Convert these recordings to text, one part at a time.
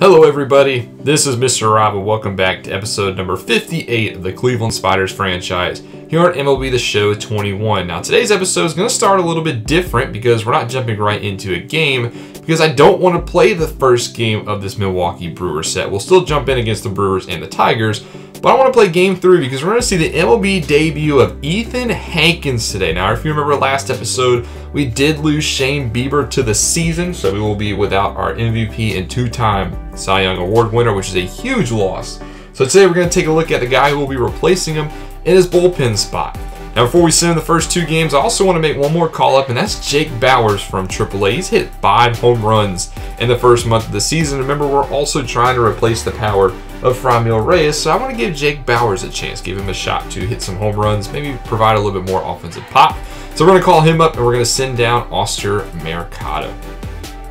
Hello, everybody. This is Mr. Rob, and welcome back to episode number 58 of the Cleveland Spiders franchise here on MLB The Show 21. Now, today's episode is going to start a little bit different because we're not jumping right into a game because I don't want to play the first game of this Milwaukee Brewers set. We'll still jump in against the Brewers and the Tigers, but I want to play game three because we're going to see the MLB debut of Ethan Hankins today. Now, if you remember last episode, we did lose Shane Bieber to the season, so we will be without our MVP and two-time Cy Young Award winner, which is a huge loss. So today we're going to take a look at the guy who will be replacing him in his bullpen spot. Now, before we send in the first two games, I also want to make one more call up, and that's Jake Bauers from AAA. He's hit five home runs in the first month of the season. Remember, we're also trying to replace the power of Franmil Reyes, so I want to give Jake Bauers a chance, give him a shot to hit some home runs, maybe provide a little bit more offensive pop. So we're going to call him up, and we're going to send down Oscar Mercado.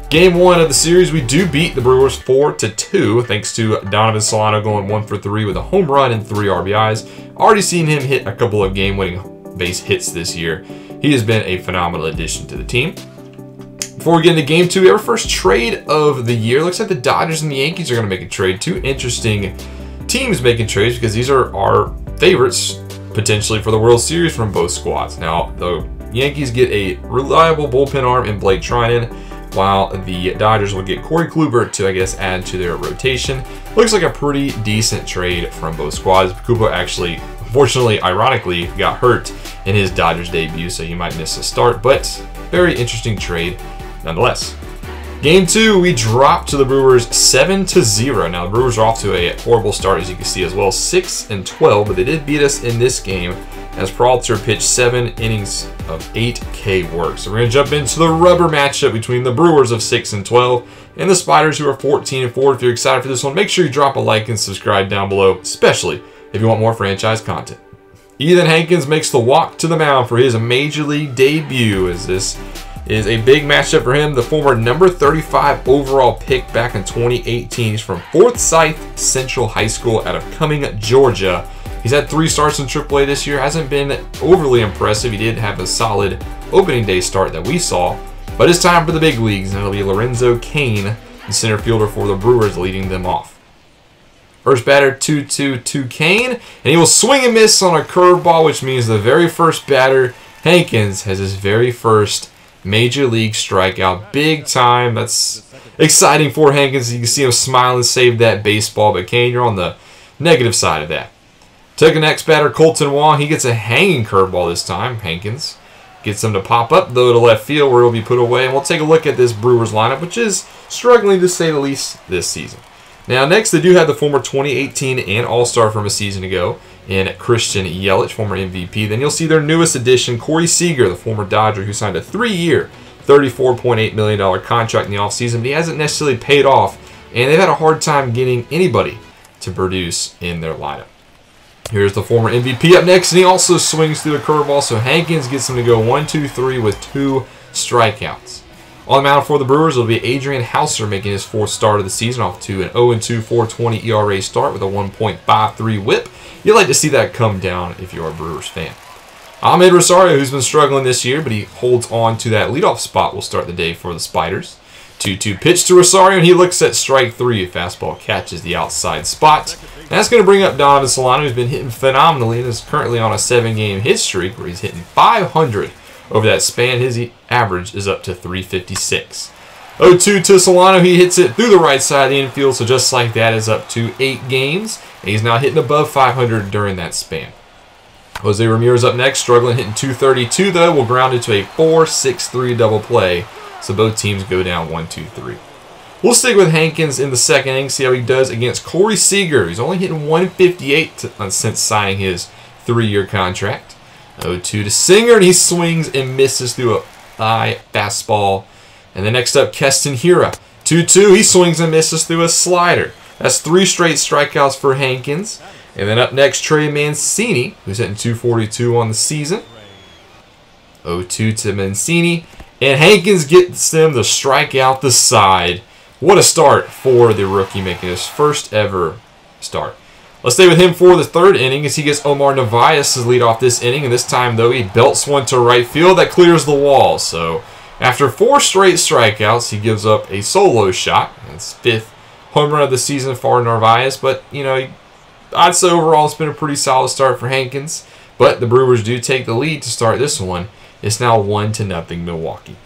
Game one of the series, we do beat the Brewers 4 to 2, thanks to Donovan Solano going 1 for 3 with a home run and 3 RBIs. Already seen him hit a couple of game winning base hits this year. He has been a phenomenal addition to the team. Before we get into game two, we have our first trade of the year. Looks like the Dodgers and the Yankees are going to make a trade. Two interesting teams making trades because these are our favorites potentially for the World Series from both squads. Now, the Yankees get a reliable bullpen arm in Blake Treinen, while the Dodgers will get Corey Kluber to, I guess, add to their rotation. Looks like a pretty decent trade from both squads. Kluber actually Unfortunately, ironically, got hurt in his Dodgers debut, so he might miss a start, but very interesting trade nonetheless. Game two, we dropped to the Brewers 7 to 0. Now, the Brewers are off to a horrible start, as you can see as well, 6 and 12, but they did beat us in this game as Peralta pitched seven innings of 8K work. So we're going to jump into the rubber matchup between the Brewers of 6 and 12 and the Spiders who are 14 and 4. If you're excited for this one, make sure you drop a like and subscribe down below, especially if you want more franchise content. Ethan Hankins makes the walk to the mound for his major league debut as this is a big matchup for him. The former number 35 overall pick back in 2018. He's from Forsyth Central High School out of Cumming, Georgia. He's had three starts in AAA this year. Hasn't been overly impressive. He did have a solid opening day start that we saw. But it's time for the big leagues, and it'll be Lorenzo Cain, the center fielder for the Brewers, leading them off. First batter, 2-2-2 Cain. And he will swing and miss on a curveball, which means the very first batter, Hankins, has his very first major league strikeout. Big time. That's exciting for Hankins. You can see him smile and save that baseball. But Cain, you're on the negative side of that. Take the next batter, Kolten Wong. He gets a hanging curveball this time. Hankins gets him to pop up, though, to left field where he'll be put away. And we'll take a look at this Brewers lineup, which is struggling to say the least this season. Now, next, they do have the former 2018 and All-Star from a season ago in Christian Yelich, former MVP. Then you'll see their newest addition, Corey Seager, the former Dodger, who signed a three-year, $34.8 million contract in the offseason, but he hasn't necessarily paid off, and they've had a hard time getting anybody to produce in their lineup. Here's the former MVP up next, and he also swings through a curveball, so Hankins gets him to go 1-2-3 with two strikeouts. On the mound for the Brewers will be Adrian Houser making his fourth start of the season off to an 0-2 420 ERA start with a 1.53 whip. You'd like to see that come down if you're a Brewers fan. Amed Rosario, who's been struggling this year, but he holds on to that leadoff spot, will start the day for the Spiders. 2-2 pitch to Rosario, and he looks at strike three. Fastball catches the outside spot. And that's going to bring up Donovan Solano, who's been hitting phenomenally and is currently on a seven-game hit streak where he's hitting 500 over that span, his average is up to 356. 0-2 to Solano. He hits it through the right side of the infield, so just like that is up to eight games. And he's now hitting above 500 during that span. Jose Ramirez up next, struggling, hitting 232 though. Will ground it to a 4-6-3 double play. So both teams go down 1-2-3. We'll stick with Hankins in the second inning, see how he does against Corey Seager. He's only hitting 158 to, uh, since signing his three-year contract. 0-2 to Seager, and he swings and misses through a high fastball. And then next up, Keston Hiura. 2-2, he swings and misses through a slider. That's three straight strikeouts for Hankins. And then up next, Trey Mancini, who's hitting 242 on the season. 0-2 to Mancini. And Hankins gets them to strike out the side. What a start for the rookie making his first ever start. Let's stay with him for the third inning as he gets Omar Narvaez to lead off this inning. And this time, though, he belts one to right field that clears the wall. So after four straight strikeouts, he gives up a solo shot. That's fifth home run of the season for Narvaez, but, you know, I'd say overall it's been a pretty solid start for Hankins. But the Brewers do take the lead to start this one. It's now 1 to nothing Milwaukee.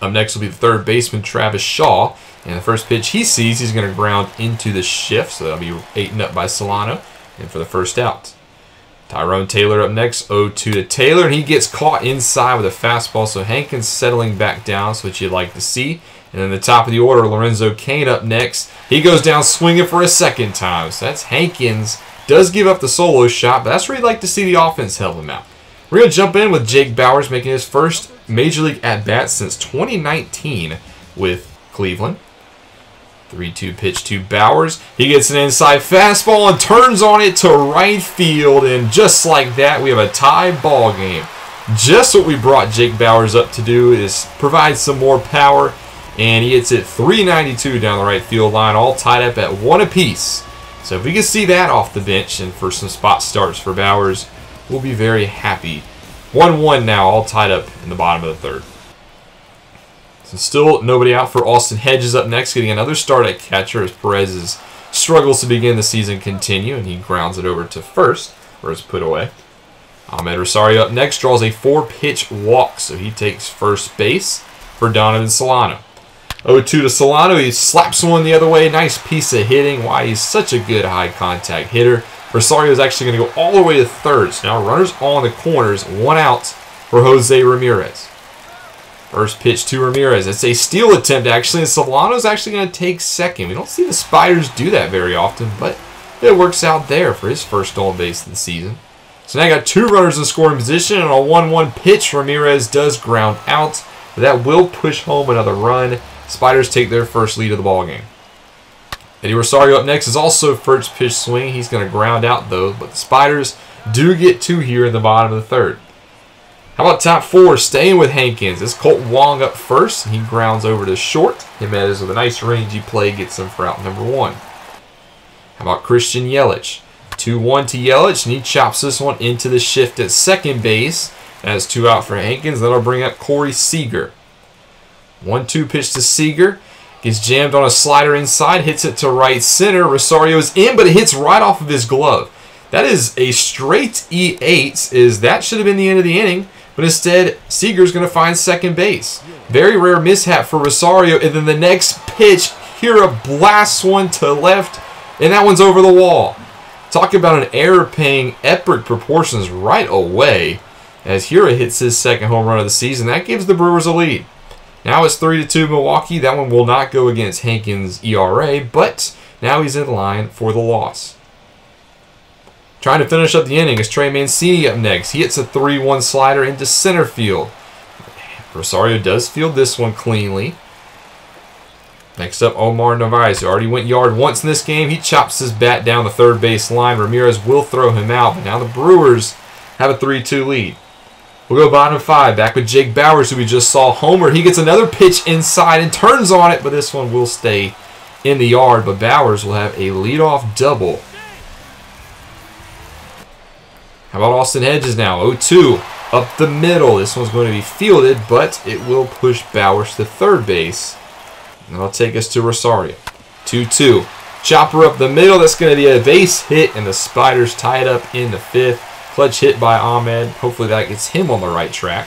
Up next will be the third baseman, Travis Shaw. And the first pitch he sees, he's going to ground into the shift. So that'll be 8 up by Solano. And for the first out. Tyrone Taylor up next, 0-2 to Taylor, and he gets caught inside with a fastball, so Hankins settling back down, so what you'd like to see. And then the top of the order, Lorenzo Cain up next. He goes down swinging for a second time. So that's Hankins. Does give up the solo shot, but that's where you'd like to see the offense help him out. We're going to jump in with Jake Bauers making his first Major League at bats since 2019 with Cleveland. 3-2 pitch to Bauers. He gets an inside fastball and turns on it to right field. And just like that, we have a tie ball game. Just what we brought Jake Bauers up to do is provide some more power. And he hits it 392 down the right field line, all tied up at one apiece. So if we can see that off the bench and for some spot starts for Bauers, we'll be very happy. 1-1 now, all tied up in the bottom of the third. So still nobody out for Austin Hedges up next, getting another start at catcher as Perez's struggles to begin the season continue, and he grounds it over to first, where it's put away. Amed Rosario up next draws a four-pitch walk, so he takes first base for Donovan Solano. 0-2 to Solano. He slaps one the other way. Nice piece of hitting. Why he's such a good high contact hitter. Rosario is actually going to go all the way to third. So now runners on the corners. One out for Jose Ramirez. First pitch to Ramirez. It's a steal attempt, actually, and Solano's actually going to take second. We don't see the Spiders do that very often, but it works out there for his first stolen base of the season. So now I got two runners in scoring position, and a 1-1 pitch, Ramirez does ground out. But that will push home another run. Spiders take their first lead of the ball game. Eddie Rosario up next is also first pitch swing. He's going to ground out, though, but the Spiders do get two here in the bottom of the third. How about top four? Staying with Hankins. It's Colt Wong up first. He grounds over to short. Gimenez with a nice rangy play gets him for out number one. How about Christian Yelich? 2-1 to Yelich, and he chops this one into the shift at second base. That's two out for Hankins. That'll bring up Corey Seager. 1-2 pitch to Seager. Gets jammed on a slider inside, hits it to right center. Rosario's in, but it hits right off of his glove. That is a straight E8. Is That should have been the end of the inning. But instead, Seager's going to find second base. Very rare mishap for Rosario. And then the next pitch, Hiura blasts one to left, and that one's over the wall. Talk about an error paying epic proportions right away as Hiura hits his second home run of the season. That gives the Brewers a lead. Now it's 3 to 2 Milwaukee. That one will not go against Hankins' ERA, but now he's in line for the loss. Trying to finish up the inning is Trey Mancini up next. He hits a 3-1 slider into center field. Rosario does field this one cleanly. Next up, Omar Narvaez, who already went yard once in this game. He chops his bat down the third base line. Ramirez will throw him out, but now the Brewers have a 3-2 lead. We'll go bottom five. Back with Jake Bauers, who we just saw homer. He gets another pitch inside and turns on it, but this one will stay in the yard. But Bauers will have a leadoff double How about Austin Hedges now? 0-2 up the middle. This one's going to be fielded, but it will push Bauers to third base. And that'll take us to Rosario. 2-2. Chopper up the middle. That's going to be a base hit, and the Spiders tie it up in the fifth. Clutch hit by Amed. Hopefully that gets him on the right track.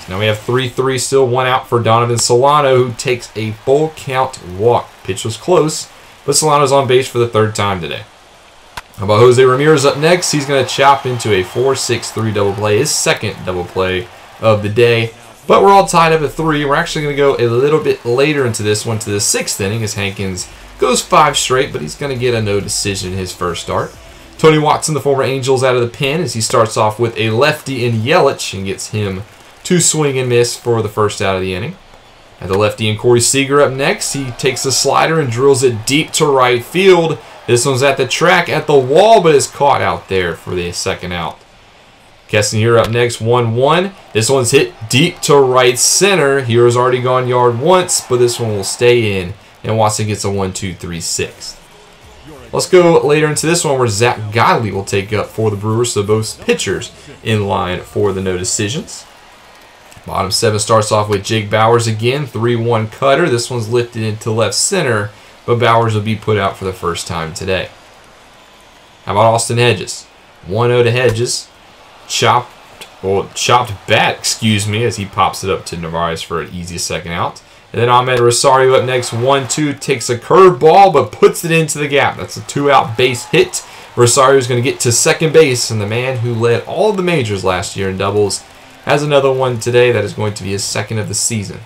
So now we have 3-3, still one out for Donovan Solano, who takes a full count walk. Pitch was close, but Solano's on base for the third time today. How about Jose Ramirez up next? He's going to chop into a 4-6-3 double play, his second double play of the day. But we're all tied up at three. We're actually going to go a little bit later into this one to the sixth inning as Hankins goes five straight, but he's going to get a no decision in his first start. Tony Watson, the former Angels, out of the pen as he starts off with a lefty in Yelich and gets him to swing and miss for the first out of the inning. And the lefty and Corey Seager up next. He takes a slider and drills it deep to right field. This one's at the track at the wall, but is caught out there for the second out. Keston Hiura up next, 1-1. This one's hit deep to right center. Hiura's already gone yard once, but this one will stay in. And Watson gets a 1-2-3-6. Let's go later into this one where Zach Godley will take up for the Brewers. So both pitchers in line for the no decisions. Bottom seven starts off with Jake Bauers again, 3-1 cutter. This one's lifted into left center, but Bauers will be put out for the first time today. How about Austin Hedges? 1-0 to Hedges. Chopped, well, chopped bat, excuse me, as he pops it up to Narvaez for an easy second out. And then Amed Rosario up next, 1-2, takes a curveball, but puts it into the gap. That's a two-out base hit. Rosario is going to get to second base, and the man who led all the majors last year in doubles has another one today that is going to be his second of the season.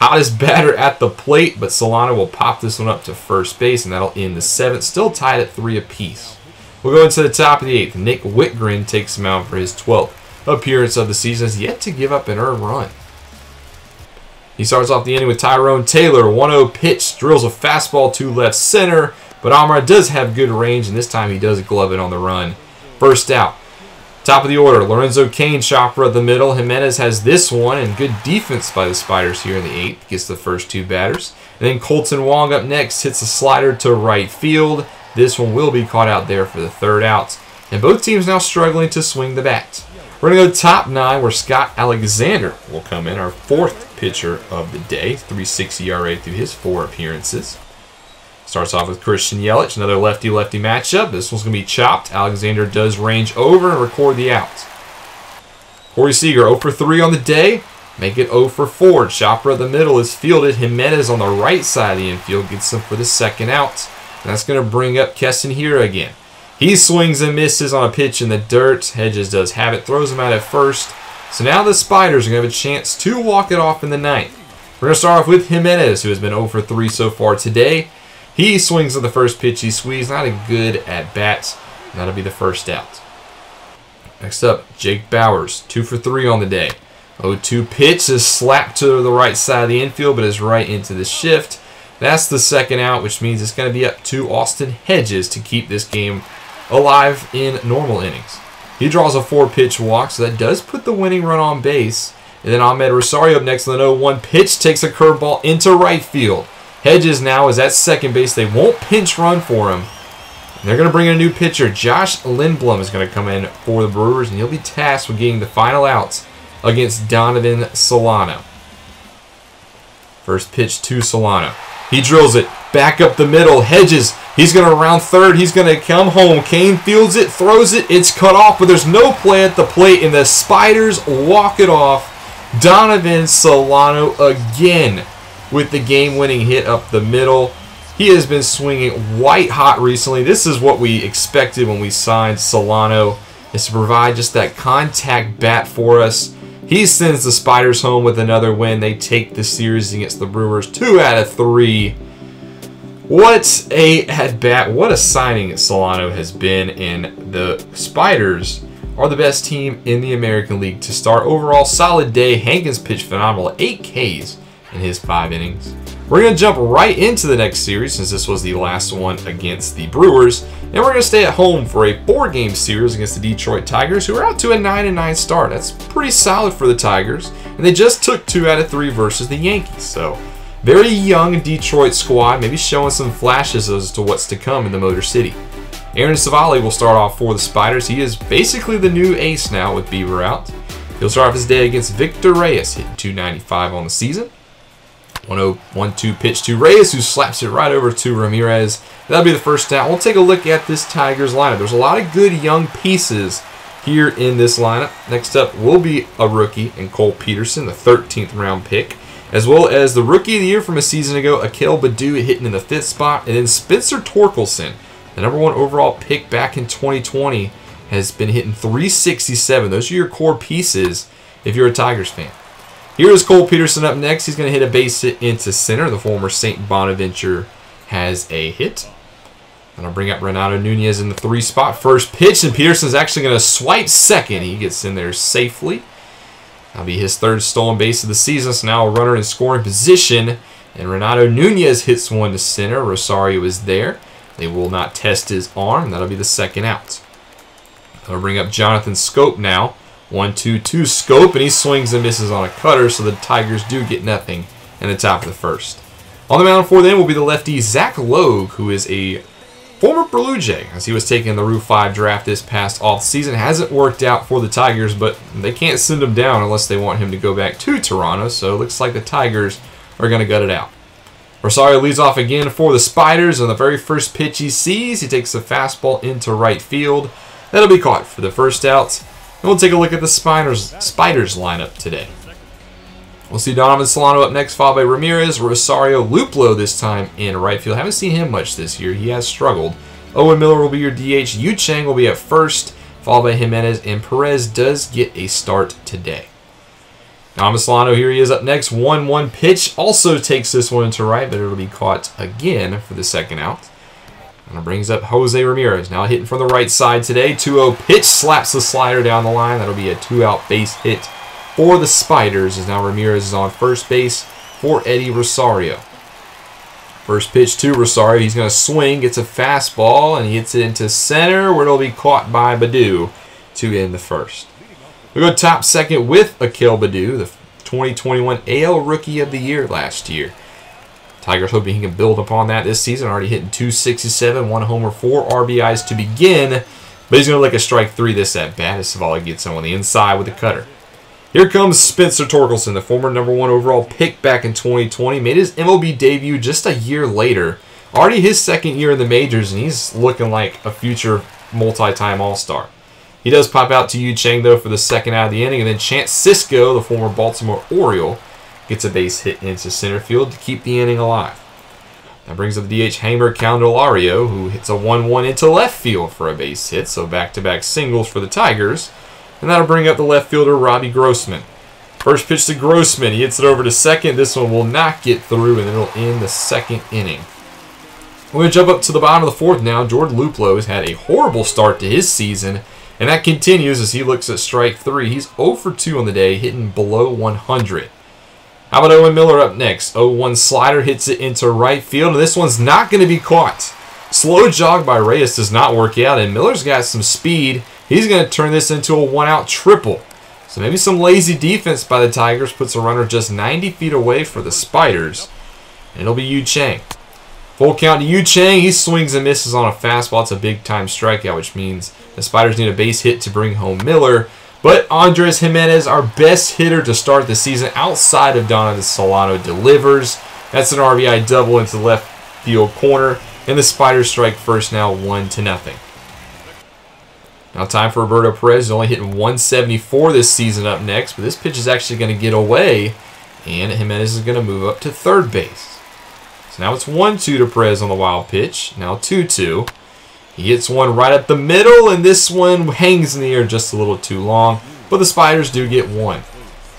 Hottest batter at the plate, but Solano will pop this one up to first base, and that'll end the seventh. Still tied at three apiece. We'll go into the top of the eighth. Nick Wittgren takes him out for his 12th appearance of the season. Has yet to give up an earned run. He starts off the inning with Tyrone Taylor. 1-0 pitch, drills a fastball to left center. But Amara does have good range, and this time he does glove it on the run. First out. Top of the order, Lorenzo Cain, chopper at the middle. Gimenez has this one, and good defense by the Spiders here in the eighth. Gets the first two batters. And then Kolten Wong up next, hits a slider to right field. This one will be caught out there for the third out. And both teams now struggling to swing the bat. We're going to go top nine, where Scott Alexander will come in, our fourth pitcher of the day. 3.60 ERA through his four appearances. Starts off with Christian Yelich, another lefty-lefty matchup. This one's going to be chopped. Alexander does range over and record the out. Corey Seager 0 for 3 on the day. Make it 0 for 4. Chopper at the middle is fielded. Gimenez on the right side of the infield gets him for the second out. And that's going to bring up Keston Hiura again. He swings and misses on a pitch in the dirt. Hedges does have it, throws him out at first. So now the Spiders are going to have a chance to walk it off in the ninth. We're going to start off with Gimenez, who has been 0 for 3 so far today. He swings at the first pitch he squeezed. Not a good at bats. That'll be the first out. Next up, Jake Bauers, Two for three on the day. 0-2 pitch is slapped to the right side of the infield, but is right into the shift. That's the second out, which means it's going to be up to Austin Hedges to keep this game alive in normal innings. He draws a four-pitch walk, so that does put the winning run on base. And then Amed Rosario up next on the 0-1 pitch takes a curveball into right field. Hedges now is at second base. They won't pinch run for him. And they're going to bring in a new pitcher. Josh Lindblom is going to come in for the Brewers, and he'll be tasked with getting the final outs against Donovan Solano. First pitch to Solano. He drills it back up the middle. Hedges, he's going to round third. He's going to come home. Cain fields it, throws it. It's cut off, but there's no play at the plate, and the Spiders walk it off. Donovan Solano again with the game-winning hit up the middle. He has been swinging white hot recently. This is what we expected when we signed Solano, is to provide just that contact bat for us. He sends the Spiders home with another win. They take the series against the Brewers, two out of three. What a at bat! What a signing Solano has been, and the Spiders are the best team in the American League to start. Overall, solid day. Hankins pitched phenomenal, eight Ks in his five innings. We're going to jump right into the next series since this was the last one against the Brewers. And we're going to stay at home for a four-game series against the Detroit Tigers, who are out to a 9-9 start. That's pretty solid for the Tigers. And they just took two out of three versus the Yankees. So, very young Detroit squad, maybe showing some flashes as to what's to come in the Motor City. Aaron Civale will start off for the Spiders. He is basically the new ace now with Bieber out. He'll start off his day against Victor Reyes, hitting 295 on the season. 1-0-1-2 pitch to Reyes, who slaps it right over to Ramirez. That'll be the first out. We'll take a look at this Tigers lineup. There's a lot of good young pieces here in this lineup. Next up will be a rookie in Cole Peterson, the 13th round pick, as well as the rookie of the year from a season ago, Akil Baddoo hitting in the fifth spot, and then Spencer Torkelson, the number one overall pick back in 2020, has been hitting 367. Those are your core pieces if you're a Tigers fan. Here's Cole Peterson up next. He's going to hit a base hit into center. The former St. Bonaventure has a hit. And I'll bring up Renato Nunez in the three spot. First pitch, and Peterson's actually going to swipe second. He gets in there safely. That'll be his third stolen base of the season. So now a runner in scoring position. And Renato Nunez hits one to center. Rosario is there. They will not test his arm. That'll be the second out. I'll bring up Jonathan Schoop now. One, two, two Schoop, and he swings and misses on a cutter, so the Tigers do get nothing in the top of the first. On the mound for them will be the lefty Zach Logue, who is a former Blue Jay, as he was taking the Rule 5 draft this past off season. Hasn't worked out for the Tigers, but they can't send him down unless they want him to go back to Toronto, so it looks like the Tigers are going to gut it out. Rosario leads off again for the Spiders on the very first pitch he sees. He takes the fastball into right field. That'll be caught for the first out. And we'll take a look at the Spiders, Spiders lineup today. We'll see Donovan Solano up next, followed by Ramirez, Rosario, Luplow this time in right field. Haven't seen him much this year. He has struggled. Owen Miller will be your DH. Yu Chang will be at first, followed by Gimenez, and Perez does get a start today. Donovan Solano, here he is up next. 1-1 pitch. Also takes this one into right, but it'll be caught again for the second out. And it brings up Jose Ramirez. Now hitting from the right side today. 2-0 pitch. Slaps the slider down the line. That'll be a two-out base hit for the Spiders as now Ramirez is on first base for Eddie Rosario. First pitch to Rosario. He's going to swing, gets a fastball, and he hits it into center where it'll be caught by Baddoo to end the first. We go top second with Akil Baddoo, the 2021 AL Rookie of the Year last year. Tigers hoping he can build upon that this season. Already hitting 267, one homer, four RBIs to begin. But he's going to look a strike three this at bat as Civale gets him on the inside with a cutter. Here comes Spencer Torkelson, the former number one overall pick back in 2020. Made his MLB debut just a year later. Already his second year in the majors, and he's looking like a future multi-time All-Star. He does pop out to Yu Chang, though, for the second out of the inning, and then Chance Sisco, the former Baltimore Oriole, gets a base hit into center field to keep the inning alive. That brings up the DH Jeimer Candelario, who hits a 1-1 into left field for a base hit, so back-to-back -back singles for the Tigers. And that'll bring up the left fielder, Robbie Grossman. First pitch to Grossman. He hits it over to second. This one will not get through, and it'll end the second inning. We're going to jump up to the bottom of the fourth now. Jordan Luplow has had a horrible start to his season, and that continues as he looks at strike three. He's 0 for 2 on the day, hitting below 100. How about Owen Miller up next? 0-1 slider hits it into right field, and this one's not going to be caught. Slow jog by Reyes does not work out, and Miller's got some speed. He's going to turn this into a one-out triple. So maybe some lazy defense by the Tigers puts a runner just 90 feet away for the Spiders. And it'll be Yu Chang. Full count to Yu Chang. He swings and misses on a fastball. It's a big-time strikeout, which means the Spiders need a base hit to bring home Miller. But Andres Gimenez, our best hitter to start the season outside of Donovan Solano, delivers. That's an RBI double into the left field corner. And the Spiders strike first now 1 to nothing. Now time for Roberto Perez. He's only hitting 174 this season up next, but this pitch is actually going to get away, and Gimenez is going to move up to third base. So now it's 1-2 to Perez on the wild pitch. Now 2-2. He hits one right up the middle, and this one hangs in the air just a little too long, but the Spiders do get one.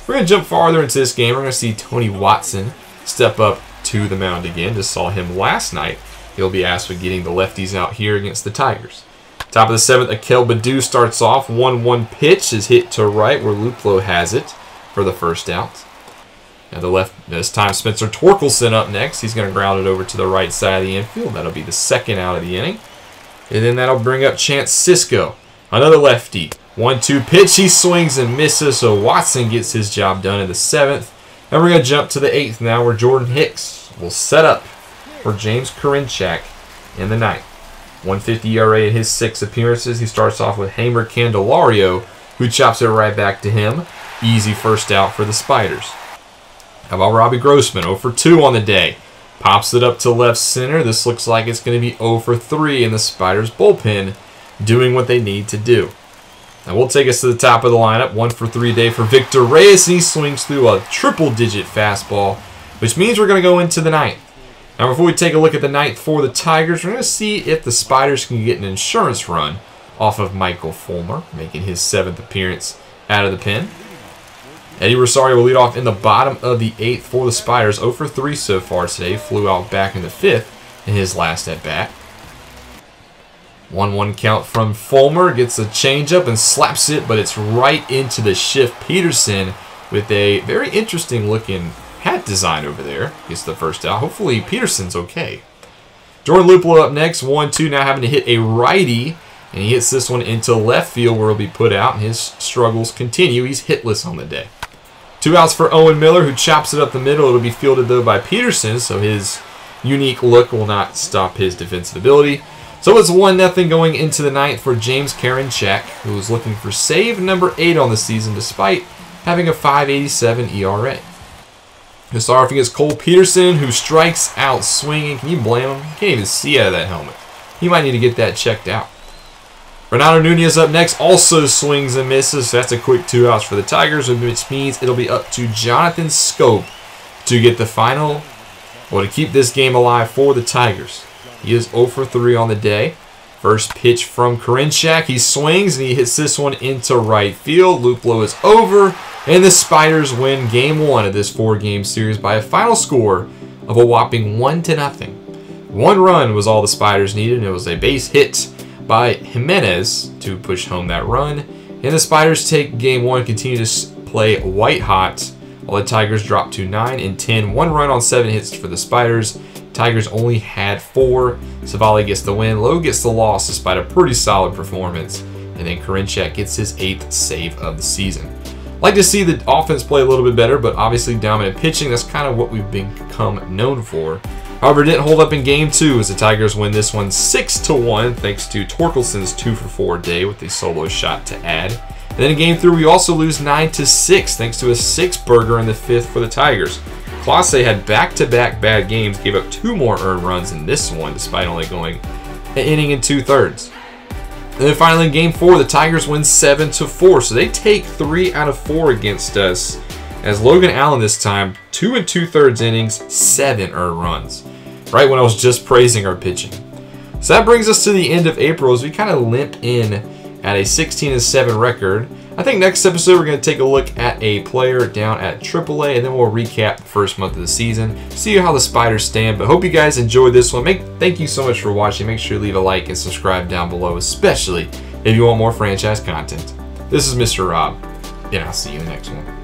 We're going to jump farther into this game. We're going to see Tony Watson step up to the mound again. Just saw him last night. He'll be asked with getting the lefties out here against the Tigers. Top of the seventh, Akil Baddoo starts off. 1-1 pitch is hit to right where Luplow has it for the first out. Now the left, this time Spencer Torkelson up next. He's going to ground it over to the right side of the infield. That'll be the second out of the inning. And then that'll bring up Chance Sisco, another lefty. 1-2 pitch, he swings and misses, so Watson gets his job done in the seventh. And we're going to jump to the eighth now where Jordan Hicks will set up for James Karinchak in the ninth. 150 ERA in his six appearances. He starts off with Jeimer Candelario, who chops it right back to him. Easy first out for the Spiders. How about Robbie Grossman? 0 for 2 on the day. Pops it up to left center. This looks like it's going to be 0 for 3 in the Spiders bullpen doing what they need to do. Now we'll take us to the top of the lineup. 1 for 3 day for Victor Reyes. He swings through a triple digit fastball, which means we're going to go into the ninth. Now before we take a look at the ninth for the Tigers, we're going to see if the Spiders can get an insurance run off of Michael Fulmer, making his seventh appearance out of the pen. Eddie Rosario will lead off in the bottom of the eighth for the Spiders. 0 for 3 so far today. Flew out back in the fifth in his last at bat. 1-1 count from Fulmer. Gets a changeup and slaps it, but it's right into the shift. Peterson with a very interesting looking hat design over there. Gets the first out. Hopefully Peterson's okay. Jordan Luplow up next. 1-2 now having to hit a righty. And he hits this one into left field where he'll be put out. And his struggles continue. He's hitless on the day. Two outs for Owen Miller who chops it up the middle. It'll be fielded though by Peterson. So his unique look will not stop his defensive ability. So it's 1 0 going into the ninth for James Karinchak, who is looking for save number 8 on the season despite having a 587 ERA. Off against Cole Peterson, who strikes out swinging. Can you blame him? You can't even see out of that helmet. He might need to get that checked out. Renato Nunez up next also swings and misses. So that's a quick two outs for the Tigers, which means it'll be up to Jonathan Schoop to get the final, or to keep this game alive for the Tigers. He is 0 for 3 on the day. First pitch from Karinchak. He swings and he hits this one into right field. Luplow is over, and the Spiders win game one of this four-game series by a final score of a whopping 1 to nothing. One run was all the Spiders needed, and it was a base hit by Gimenez to push home that run. And the Spiders take game one, continue to play white hot, while the Tigers drop to 9 and 10. One run on seven hits for the Spiders. Tigers only had four. Civale gets the win. Lowe gets the loss despite a pretty solid performance. And then Karinchak gets his eighth save of the season. Like to see the offense play a little bit better, but obviously dominant pitching, that's kind of what we've become known for. However, didn't hold up in game two as the Tigers win this one 6 to 1 thanks to Torkelson's 2 for 4 day with a solo shot to add. And then in game three, we also lose 9 to 6 thanks to a six burger in the fifth for the Tigers. Clase had back-to-back bad games, gave up two more earned runs in this one, despite only going an inning and two-thirds. And then finally, in Game Four, the Tigers win seven to four, so they take three out of four against us. As Logan Allen this time, two and two-thirds innings, seven earned runs. Right when I was just praising our pitching. So that brings us to the end of April as we kind of limp in at a 16 and 7 record. I think next episode we're going to take a look at a player down at AAA, and then we'll recap the first month of the season, see how the Spiders stand. But hope you guys enjoyed this one. Make thank you so much for watching. Make sure you leave a like and subscribe down below, especially if you want more franchise content. This is Mr. Rob, and I'll see you in the next one.